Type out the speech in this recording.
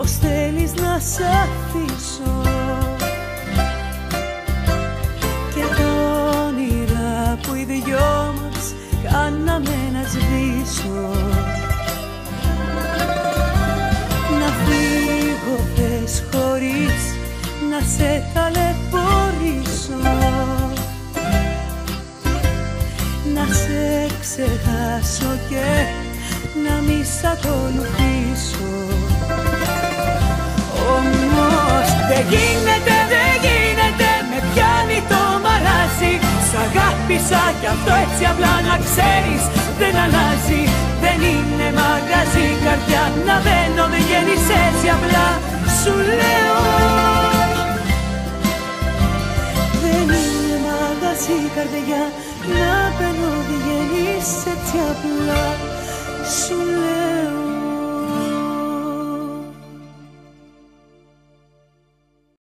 πως θέλεις να σ' αφήσω. Και τα όνειρα που οι δυο μας κάναμε να σβήσω. Να φύγω πες χωρίς να σε ταλαιπωρήσω. Να σε ξεχάσω και να μη σ' ακολουθήσω. Όμως δεν γίνεται, δεν γίνεται Με πιάνει το μαράζι Σ' αγάπησα κι αυτό έτσι απλά να ξέρεις Δεν αλλάζει, δεν είναι μαγαζί Καρδιά να μπαίνω δεν γίνεις έτσι απλά. Σου λέω Δεν είναι μαγαζί καρδιά Να μπαίνω δεν γίνεις έτσι απλά Σου λέω